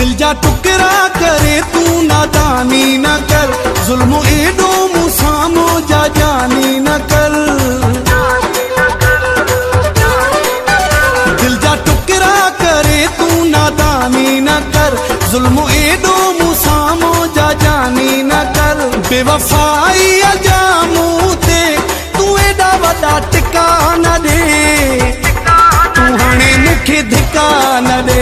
दिल जा टुकरा करे, तू नादानी न कर। जुल्म एडो मुसामो जा, जानी न कर। दिल जा टुकड़ा करे, तू नादानी न कर। जुल्म एडो मुसामो जा, जानी न कर। बेवफाई अजामू ते, तू एडा वडा टिका न दे। तू हणे मुखे धिका न दे।